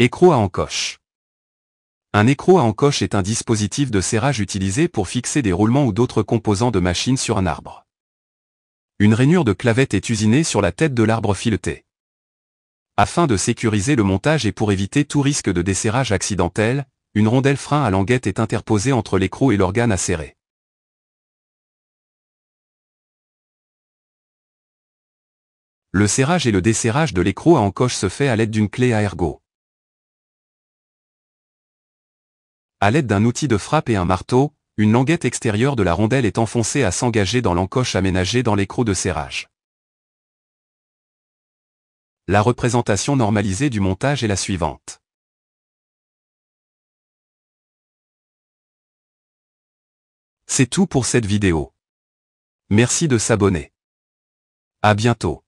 Écrou à encoche. Un écrou à encoche est un dispositif de serrage utilisé pour fixer des roulements ou d'autres composants de machine sur un arbre. Une rainure de clavette est usinée sur la tête de l'arbre fileté. Afin de sécuriser le montage et pour éviter tout risque de desserrage accidentel, une rondelle frein à languette est interposée entre l'écrou et l'organe à serrer. Le serrage et le desserrage de l'écrou à encoche se fait à l'aide d'une clé à ergot. À l'aide d'un outil de frappe et un marteau, une languette extérieure de la rondelle est enfoncée à s'engager dans l'encoche aménagée dans l'écrou de serrage. La représentation normalisée du montage est la suivante. C'est tout pour cette vidéo. Merci de s'abonner. À bientôt.